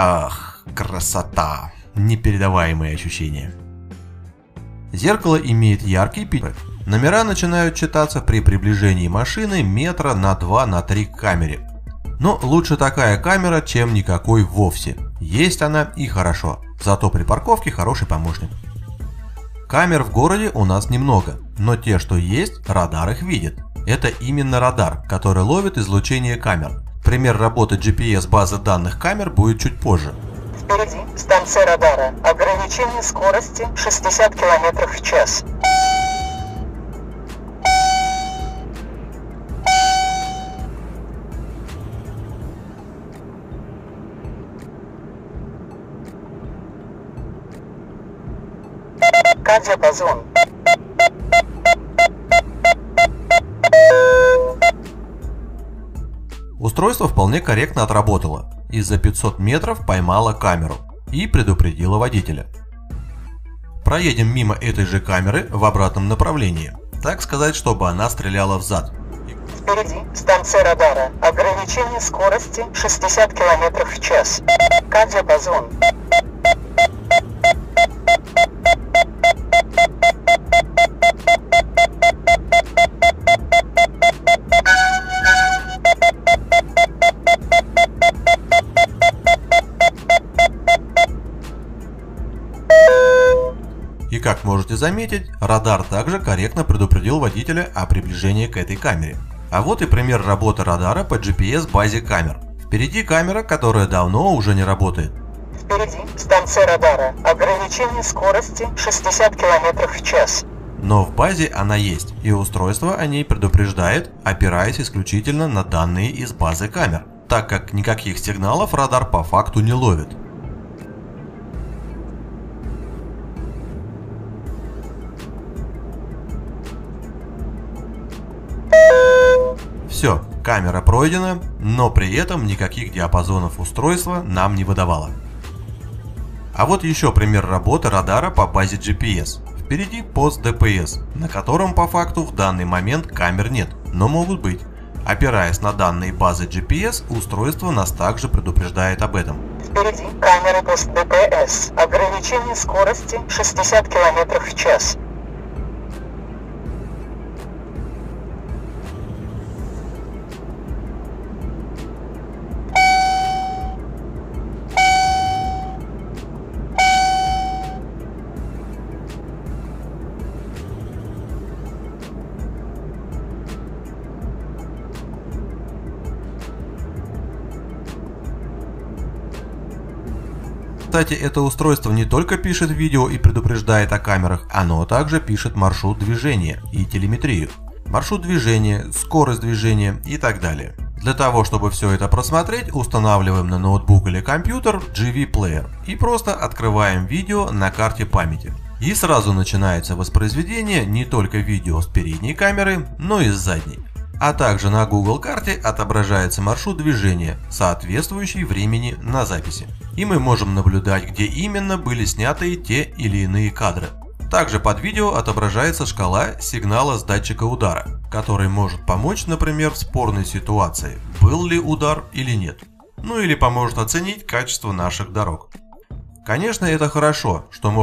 Ах, красота! Непередаваемые ощущения. Зеркало имеет яркий пик. Номера начинают читаться при приближении машины метра на 2 на 3 к камере. Но лучше такая камера, чем никакой вовсе. Есть она и хорошо. Зато при парковке хороший помощник. Камер в городе у нас немного, но те, что есть, радар их видит. Это именно радар, который ловит излучение камер. Пример работы GPS базы данных камер будет чуть позже. Впереди станция радара. Ограничение скорости 60 км в час. К-диапазон. Устройство вполне корректно отработало и за 500 метров поймало камеру и предупредило водителя. Проедем мимо этой же камеры в обратном направлении, так сказать, чтобы она стреляла в зад. Впереди станция радара. Ограничение скорости 60 км в час. К-диапазон. И как можете заметить, радар также корректно предупредил водителя о приближении к этой камере. А вот и пример работы радара по GPS базе камер. Впереди камера, которая давно уже не работает. Впереди станция радара. Ограничение скорости 60 км в час. Но в базе она есть, и устройство о ней предупреждает, опираясь исключительно на данные из базы камер, так как никаких сигналов радар по факту не ловит. Все, камера пройдена, но при этом никаких диапазонов устройства нам не выдавало. А вот еще пример работы радара по базе GPS. Впереди пост ДПС, на котором по факту в данный момент камер нет, но могут быть. Опираясь на данные базы GPS, устройство нас также предупреждает об этом. Впереди камеры пост ДПС. Ограничение скорости 60 км в час. Кстати, это устройство не только пишет видео и предупреждает о камерах, оно также пишет маршрут движения и телеметрию. Маршрут движения, скорость движения и так далее. Для того, чтобы все это просмотреть, устанавливаем на ноутбук или компьютер GV Player и просто открываем видео на карте памяти. И сразу начинается воспроизведение не только видео с передней камеры, но и с задней. А также на Google карте отображается маршрут движения, соответствующий времени на записи. И мы можем наблюдать, где именно были сняты те или иные кадры. Также под видео отображается шкала сигнала с датчика удара, который может помочь, например, в спорной ситуации, был ли удар или нет. Ну или поможет оценить качество наших дорог. Конечно, это хорошо, что можно